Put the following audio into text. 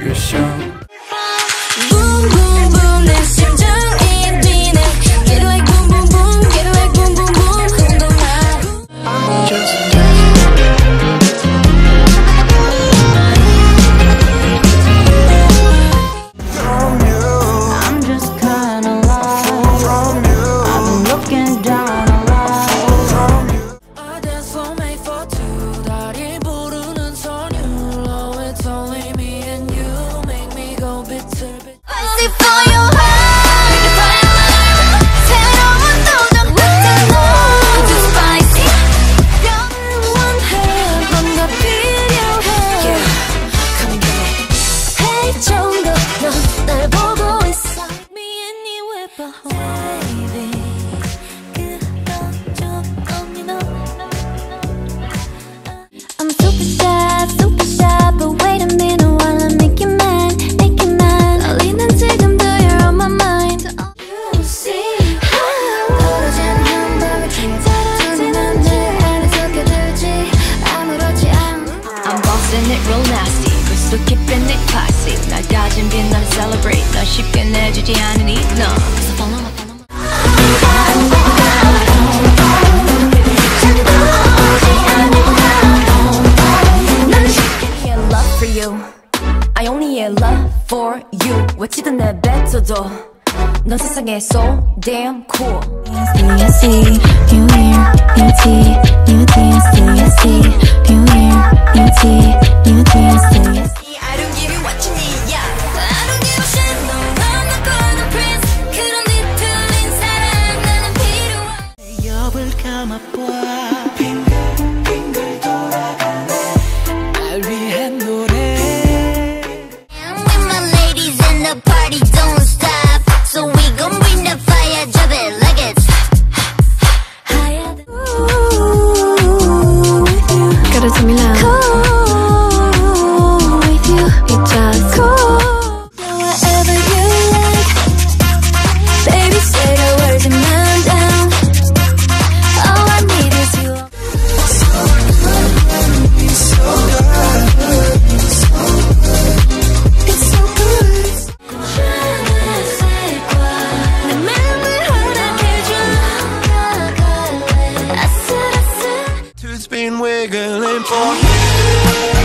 越想 내주지 않으니 너 그래서 I only had love for you 외치던 내 뱉어도 너 세상에 so damn cool Yes, yes, you hear, you see calma, pois. been wiggling for you.